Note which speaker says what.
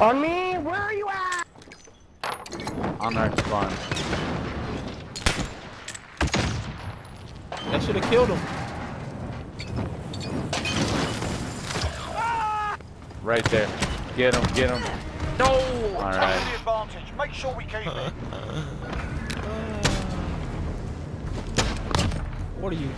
Speaker 1: On me, where are you at?
Speaker 2: On our spawn.
Speaker 3: That should have killed him. Ah!
Speaker 2: Right there. Get him, get him.
Speaker 4: No!
Speaker 2: Alright.
Speaker 4: The advantage. Make sure we keep it.
Speaker 3: What are you?